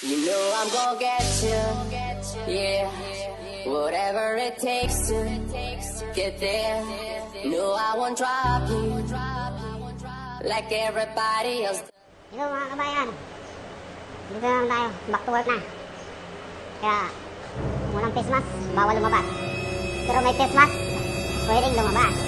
You know I'm gonna get you, yeah. Whatever it takes to get there. No, I won't drop you like everybody else. Dito mga kabayan, dito na lang tayo, back to work na. Kaya, walang face mask, bawal lumabas. Pero may face mask, pwedeng lumabas.